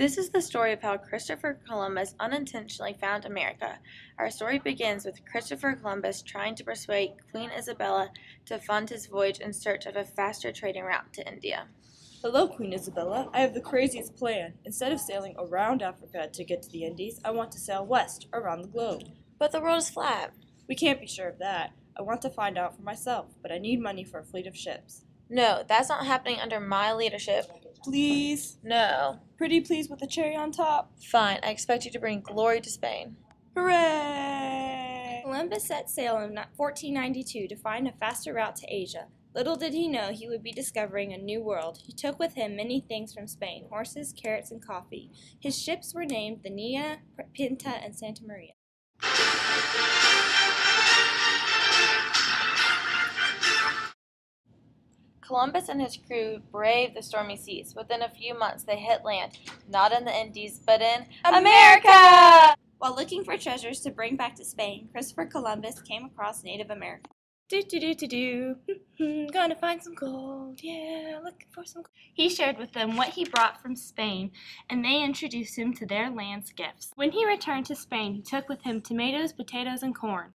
This is the story of how Christopher Columbus unintentionally found America. Our story begins with Christopher Columbus trying to persuade Queen Isabella to fund his voyage in search of a faster trading route to India. Hello, Queen Isabella. I have the craziest plan. Instead of sailing around Africa to get to the Indies, I want to sail west around the globe. But the world is flat. We can't be sure of that. I want to find out for myself, but I need money for a fleet of ships. No, that's not happening under my leadership. Please? No. Pretty please with a cherry on top? Fine, I expect you to bring glory to Spain. Hooray! Columbus set sail in 1492 to find a faster route to Asia. Little did he know he would be discovering a new world. He took with him many things from Spain horses, carrots, and coffee. His ships were named the Nina, Pinta, and Santa Maria. Columbus and his crew braved the stormy seas. Within a few months, they hit land, not in the Indies, but in America! While looking for treasures to bring back to Spain, Christopher Columbus came across Native Americans. Do do do do do. Mm-hmm. Gonna find some gold. Yeah, looking for some. Gold. He shared with them what he brought from Spain, and they introduced him to their land's gifts. When he returned to Spain, he took with him tomatoes, potatoes, and corn.